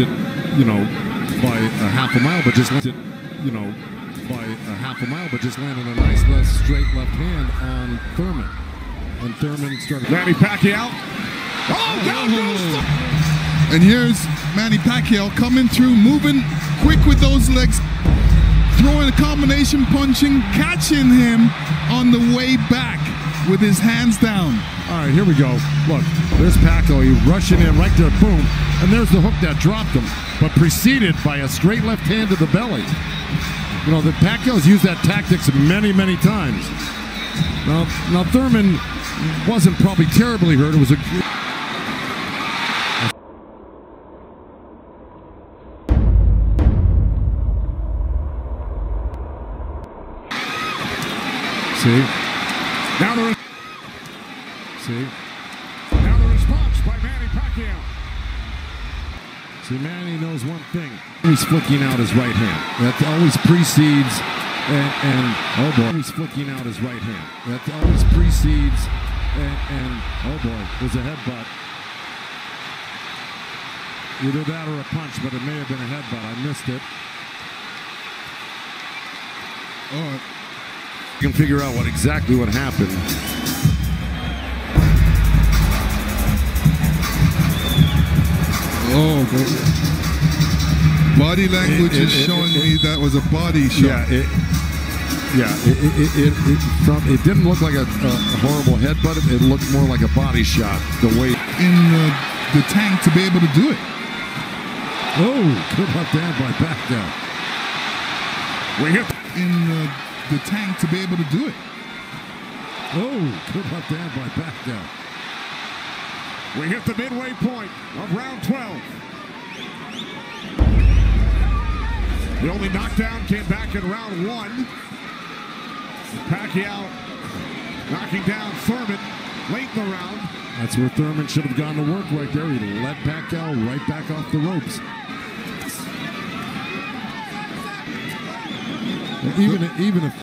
it, you know, by a half a mile, but just it, you know, by a half a mile, but just landed a nice left straight left hand on Thurman. And Thurman started. Manny Pacquiao. Oh, down goes. Oh. And here's Manny Pacquiao coming through, moving quick with those legs, throwing a combination punching, catching him on the way back with his hands down. All right, here we go. Look, there's Pacquiao. He rushing in right there, boom, and there's the hook that dropped him, but preceded by a straight left hand to the belly. You know, the Pacquiao's used that tactics many, many times. Now, now Thurman wasn't probably terribly hurt. It was a See? Now the, See? now the response by Manny Pacquiao. See, Manny knows one thing. He's flicking out his right hand. That always precedes and, and oh boy, he's flicking out his right hand. That always precedes and, and oh boy, there's a headbutt. Either that or a punch, but it may have been a headbutt. I missed it. Oh, can figure out what exactly what happened. oh, body language It- it- is it- showing me that was a body shot. Yeah, it, yeah, it, it, it, it, from, it didn't look like a, a horrible headbutt. It, it looked more like a body shot. The way. in the, the tank to be able to do it. Oh, good left hand by back down. We hit In the, the tank to be able to do it. Oh, good left hand by Pacquiao. we hit the midway point of round 12. The only knockdown came back in round one. Pacquiao knocking down Thurman late in the round. That's where Thurman should have gone to work right there. He let Pacquiao right back off the ropes. Even even if